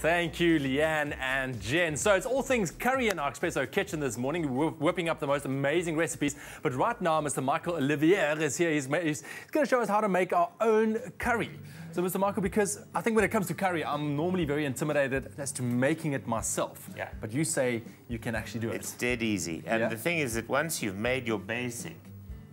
Thank you, Leanne and Jen. So it's all things curry in our Expresso kitchen this morning. We're whipping up the most amazing recipes. But right now, Mr. Michael Olivier is here. He's, he's going to show us how to make our own curry. So, Mr. Michael, because I think when it comes to curry, I'm normally very intimidated as to making it myself. Yeah. But you say you can actually do it. It's dead easy. And Yeah. the thing is that once you've made your basic,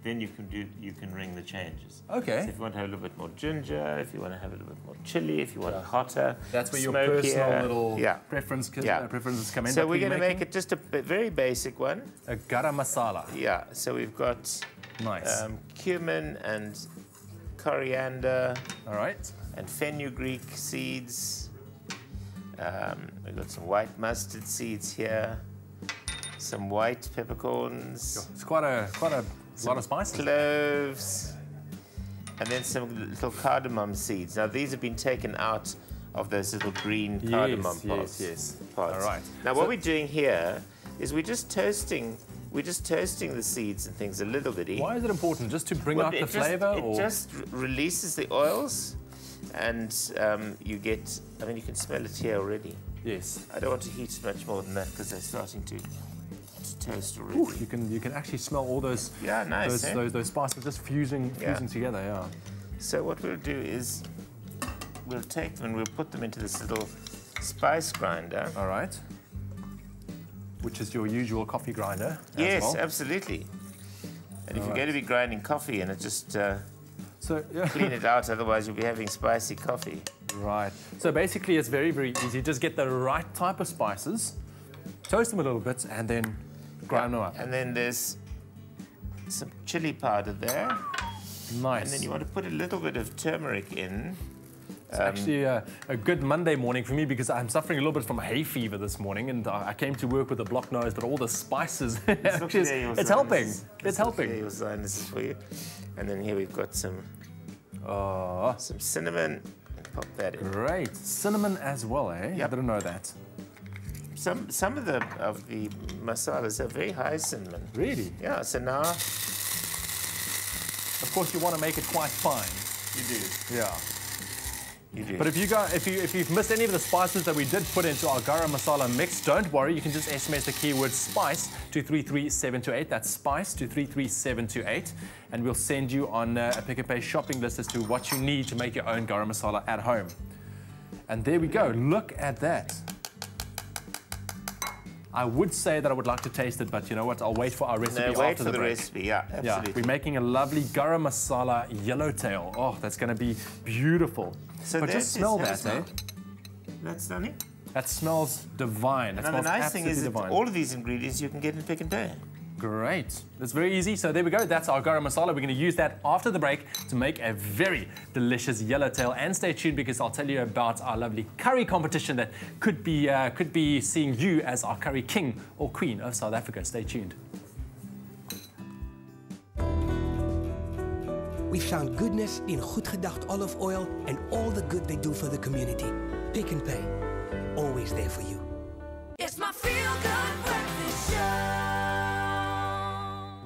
then you can do you can ring the changes. Okay. So if you want to have a little bit more ginger, if you want to have a little bit more chili, if you want it hotter, That's where your personal little yeah. preference, Yeah. uh, preferences come in. So we're going to make it just a b- very basic one. a garam masala. Yeah. So we've got Nice. um, cumin and coriander All right. and fenugreek seeds. Um, we've got some white mustard seeds here, some white peppercorns. It's quite a quite a lot of spices. cloves, and then some little cardamom seeds. Now these have been taken out of those little green Yes, cardamom yes, pods. yes. pods. All right. Now So- what we're doing here is we're just toasting. We're just toasting the seeds and things a little bit. Why is it important? Just to bring Well, out the just- flavor, It or just releases the oils, and um, you get. I mean, you can smell it here already. yes. I don't want to heat it much more than that because they're starting to, to toast already. Ooh, you can you can actually smell all those Yeah, nice, those, eh? those those spices just fusing Yeah. fusing together. Yeah. So what we'll do is we'll take them and we'll put them into this little spice grinder. All right. Which is your usual coffee grinder. as yes, well. absolutely. And if you're Alright. going to be grinding coffee and it just uh, So yeah. clean it out, otherwise you'll be having spicy coffee. Right. So basically, it's very, very easy. Just get the right type of spices, toast them a little bit, and then grind them up. And then there's some chili powder there. Nice. And then you want to put a little bit of turmeric in. It's actually a, a good Monday morning for me because I'm suffering a little bit from hay fever this morning, and I came to work with a blocked nose, but all the spices, actually, There it's helping. It's look helping. your sinuses for you. And then here we've got some Oh, some cinnamon. Pop that in. great. Cinnamon as well, eh? I didn't know that. Some some of the of the masalas are very high cinnamon. Really? Yeah, so now Of course, you want to make it quite fine. you do. Yeah. You do. But if you got, if you if you've missed any of the spices that we did put into our garam masala mix, don't worry. You can just SMS the keyword spice to 33728. That's spice to 33728, and we'll send you on uh, a Pick n Pay shopping list as to what you need to make your own garam masala at home. And there we go. Look at that. I would say that I would like to taste it, but you know what? I'll wait for our recipe no, after wait the for the recipe. Yeah, Yeah, absolutely. we're making a lovely garam masala yellowtail. Oh, that's going to be beautiful. So but just smell that, eh? That's stunning. That smells divine. That Now the nice thing is that divine. all of these ingredients you can get in Pick n Pay. Great. It's very easy. So there we go. That's our garam masala. We're going to use that after the break to make a very delicious yellowtail. And stay tuned because I'll tell you about our lovely curry competition that could be uh, could be seeing you as our curry king or queen of South Africa. Stay tuned. We found goodness in Goedgedacht olive oil and all the good they do for the community. Pick n Pay, always there for you. It's my feel good breakfast show.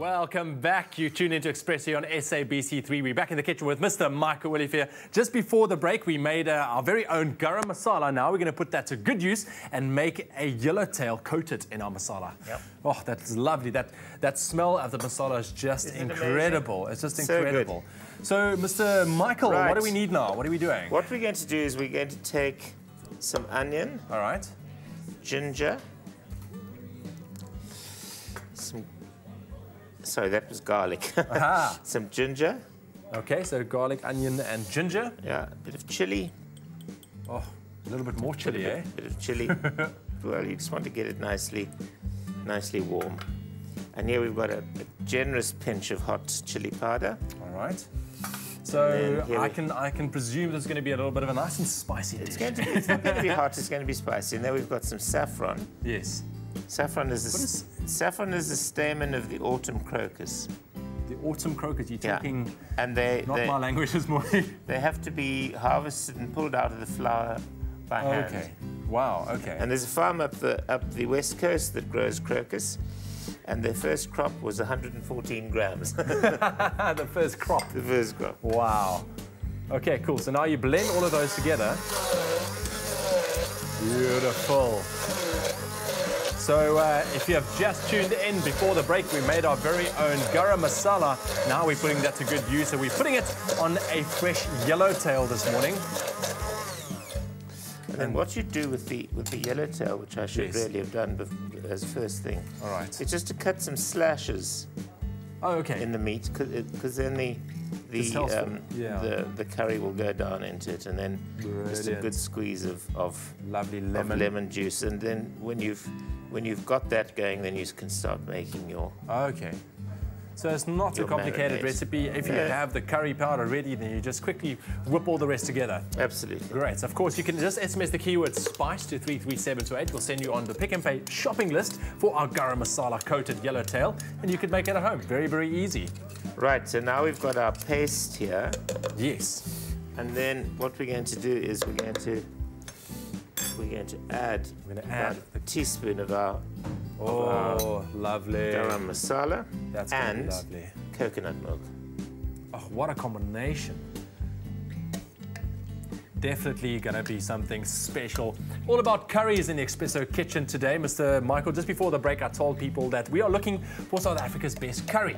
Welcome back. You tune into Expresso here on SABC3. We're back in the kitchen with Mr. Michael Olivier. Just before the break, we made uh, our very own garam masala. Now we're going to put that to good use and make a yellowtail coated in our masala. Yep. Oh, that's lovely. That that smell of the masala is just Isn't it incredible. It's just incredible. So, Mr. Michael, what do we need now? What are we doing? What we're going to do is we're going to take some onion, All right. ginger, Sorry, that was garlic. Aha. some ginger, Okay, so garlic, onion, and ginger. yeah, a bit of chili, Oh, a little bit more chili, eh? bit of chili. well, you just want to get it nicely, nicely warm. And here we've got a, a generous pinch of hot chili powder. All right. So I we- can I can presume there's going to be a little bit of a nice and spicy It's dish. going to be, it's not going to be hot, it's going to be spicy. And then we've got some saffron. Yes. Saffron is, a, What is- saffron is the stamen of the autumn crocus. The autumn crocus, you're Yeah. talking And they, not they, my language this morning. they have to be harvested and pulled out of the flower by hand. okay. Wow, okay. And there's a farm up the up the west coast that grows crocus, and their first crop was 114 grams. the the first crop. The first crop. Wow. Okay, cool. So now you blend all of those together. Beautiful. So uh, if you have just tuned in before the break, we made our very own garam masala. Now we're putting that to good use. So we're putting it on a fresh yellowtail this morning. And then what you do with the with the yellowtail, which I should Yes. really have done as first thing, All right. It's just to cut some slashes Oh, okay. in the meat, because then the the, um, yeah. the the curry will go down into it, and then just a good squeeze of of, Lovely of lemon. lemon juice, and then when you've when you've got that going, then you can start making your Okay. So it's not a complicated marinade. recipe. If you have the curry powder ready, then you just quickly whip all the rest together. absolutely. Great. So of course, you can just SMS the keyword spice to 33728. We'll send you on the Pick n Pay shopping list for our garam masala coated yellowtail, and you can make it at home. Very, very easy. Right, so now we've got our paste here, Yes. and then what we're going to do is we're going to we're going to add, We're gonna add a teaspoon of our Oh, lovely. garam masala That's and lovely. coconut milk. Oh, what a combination. Definitely going to be something special. All about curries in the Expresso kitchen today. Mr. Michael, just before the break, I told people that we are looking for South Africa's best curry.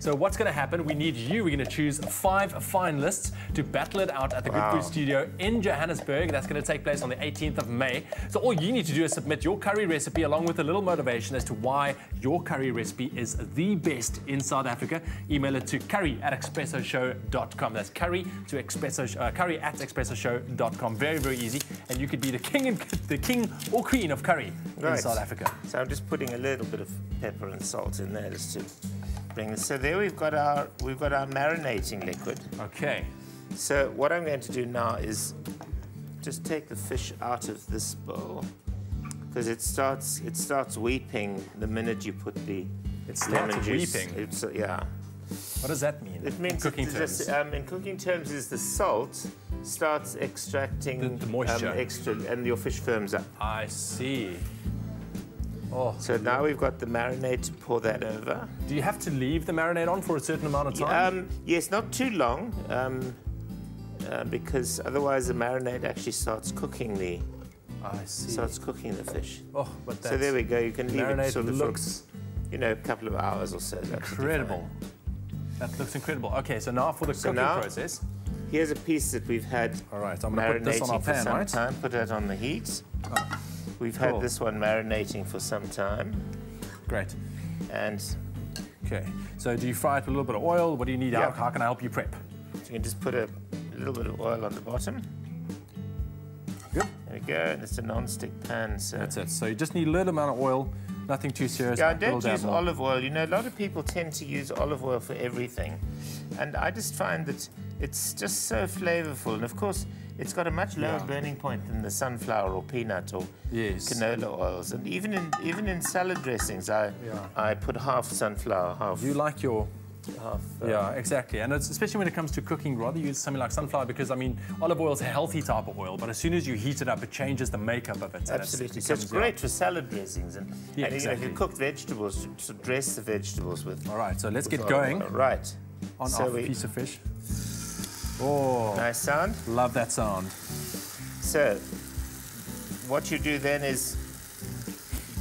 So what's going to happen? We need you. We're going to choose five finalists to battle it out at the Good Food Studio in Johannesburg. That's going to take place on the 18th of May. So all you need to do is submit your curry recipe along with a little motivation as to why your curry recipe is the best in South Africa. Email it to curry at expressoshow.com. That's curry to expresso, uh, curry at expressoshow.com. Very, very easy. And you could be the king and the king or queen of curry in South Africa. So I'm just putting a little bit of pepper and salt in there just to bring this. So there we've got our we've got our marinating liquid. Okay. So what I'm going to do now is just take the fish out of this bowl because it starts it starts weeping the minute you put the It starts lemon juice. weeping? It's, uh, yeah. What does that mean? It means in cooking it terms. just, um, in cooking terms is the salt starts extracting The- the moisture. Um, extra and your fish firms up. I see. Oh, So now we've got the marinade to pour that over. do you have to leave the marinade on for a certain amount of time? Um, yes, not too long, um, uh, because otherwise the marinade actually starts cooking the I see. starts cooking the fish. oh, but that's So there we go. You can leave it sort of for, looks you know, a couple of hours or so. That should be fine. incredible. That looks incredible. Okay, so now for the So cooking now- process. Here's a piece that we've had All right, I'm gonna put this on our for pan, some right? time. Put that on the heat. We've cool. had this one marinating for some time, Great. and Okay. So do you fry it with a little bit of oil? What do you need? How, Yeah. how can I help you prep? So you can just put a little bit of oil on the bottom. Good. There we go. And it's a non-stick pan, so That's it. So you just need a little amount of oil. Nothing too serious. Yeah, I don't use olive oil. You know, a lot of people tend to use olive oil for everything. And I just find that it's just so flavorful. And of course, it's got a much lower Yeah. burning point than the sunflower or peanut or Yes. canola oils. And even in even in salad dressings, I Yeah. I put half sunflower, half You like your half. uh, Yeah, exactly. And it's, especially when it comes to cooking, rather use something like sunflower because, I mean, olive oil is a healthy type of oil, but as soon as you heat it up, it changes the makeup of it. Absolutely. it So it's great for salad dressings. And, Yeah, and you know, if you cook vegetables, to, to dress the vegetables with. All right, so let's get going oil. Right. on so our we- piece of fish. Oh, Nice sound. love that sound. So, what you do then is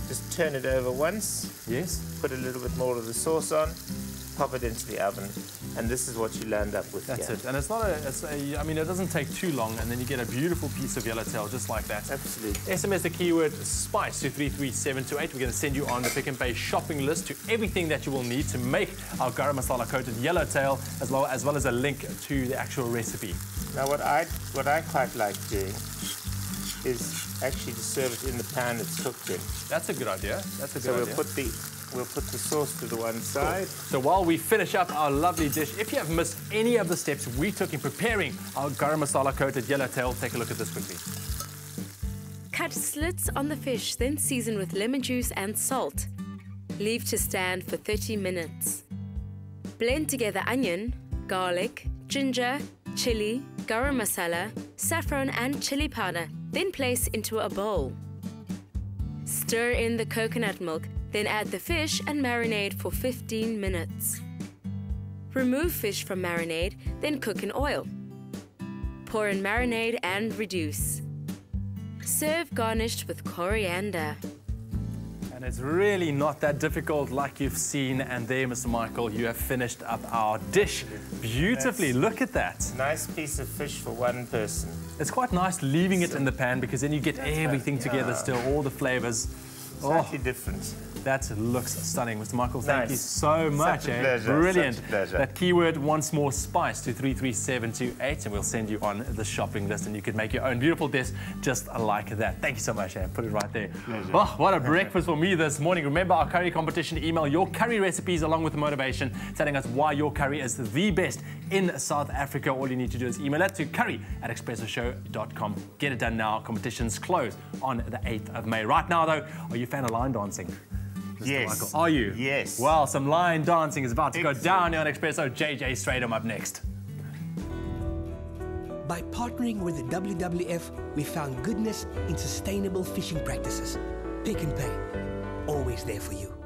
just turn it over once, Yes? put a little bit more of the sauce on, pop it into the oven, and this is what you land up with. That's here. it. And it's not a, it's a, I mean, it doesn't take too long, and then you get a beautiful piece of yellowtail just like that. Absolutely. SMS the keyword SPICE to 33728. We're going to send you on the Pick n Pay shopping list to everything that you will need to make our garam masala coated yellowtail, as well, as well as a link to the actual recipe. Now, what I what I quite like doing is actually to serve it in the pan it's cooked in. That's a good idea. That's a good idea. So we'll put the we'll put the sauce to the one side. So while we finish up our lovely dish, if you have missed any of the steps we took in preparing our garam masala coated yellowtail, take a look at this quickly. Cut slits on the fish, then season with lemon juice and salt. Leave to stand for 30 minutes. Blend together onion, garlic, ginger, chili, garam masala, saffron, and chili powder, then place into a bowl. Stir in the coconut milk, then add the fish and marinade for 15 minutes. Remove fish from marinade, then cook in oil. Pour in marinade and reduce. Serve garnished with coriander. And it's really not that difficult like you've seen. And there, Mr. Michael, you have finished up our dish beautifully. Look at that. Nice piece of fish for one person. It's quite nice leaving it in the pan because then you get everything together yeah. still, all the flavors. Oh, Slightly different. That looks stunning. Mr. Michael, thank you so much. Such a eh? Brilliant. such a pleasure. That keyword once more spice to 33728 and we'll send you on the shopping list and you can make your own beautiful dish just like that. Thank you so much, eh? Put it right there. Oh, what a breakfast for me this morning. Remember our curry competition email your curry recipes along with the motivation telling us why your curry is the best in South Africa. All you need to do is email that to curry at expressoshow.com. Get it done now. Competitions close on the 8th of May. Right now, though, are you a fan of line dancing? Mr. Yes. Michael, are you? Yes. Well, some line dancing is about to go down here on Expresso. JJ Stratum up next. By partnering with the WWF, we found goodness in sustainable fishing practices. Pick n Pay, always there for you.